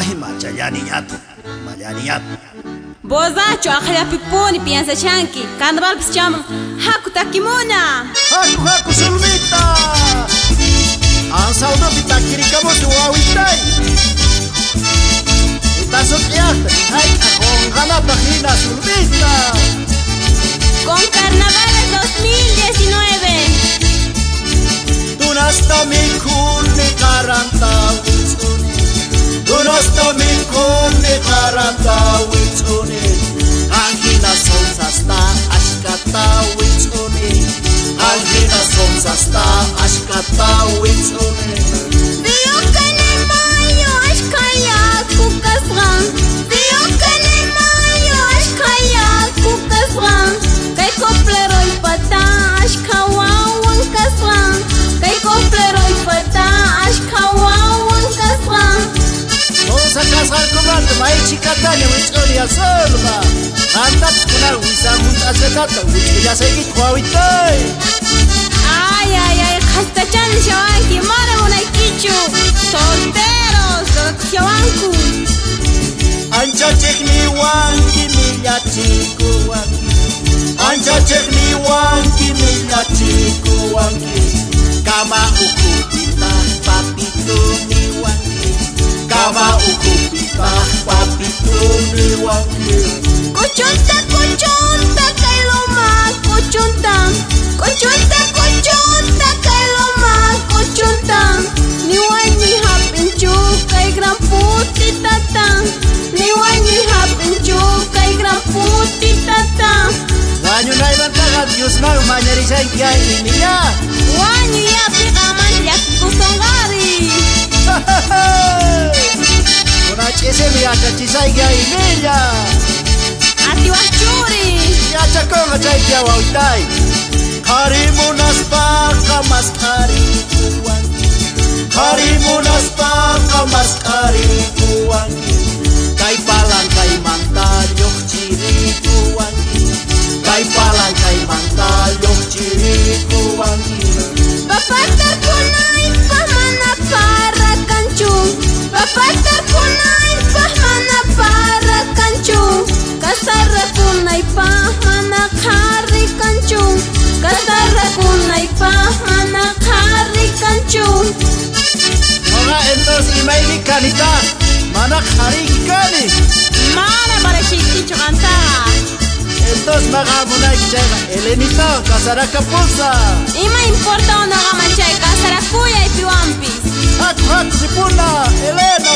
Ay, macha, ya niñato, maya niñato. Vos acho, ajala pipuni, piensa chanqui. Candabal pis chamo, haku takimuna. Haku, haku, sulmita. Ansauna pita kirika mochu awitai. Utaso kiate, ay, con gana pajina sulmita. Con carnaval 2019. Angina sonsasta ashkata witsuni. Biyokane mayo ashkaya kukasran Biyokane mayo ashkaya kukasran Kay koplero ipata ashkawawan kasran Kay koplero ipata ashkawawan kasran Sonsa kasar kumanda mai chikatanya witsuni asolma. Andat kunar wisa hund asetata witsuni asegi kwawitai. Ay ay ay khastachan shawanki mara munaykichu Solteros shawanku Ancha chekni wanki milla chiku wanki Ancha chekni wanki milla chiku wanki Kama ukupita papitu ni wanki Kama ukupita papitu ni wanki Kuchunta kuchunta Yusna rumahnya Risa Kia ini ya. Wanita si pik aman ya, kusong kari. Kuna cese mi ada Risa Kia ini ya. Ati wah curi. Ya, cakong aja Kia wautai. kanita manak harik kani mana barashit ichgansa Entos magabuna ichega elenita kasara kapusa Ima importa ona gamancha kasara kuya ipiwampis Hat hat sipuna elena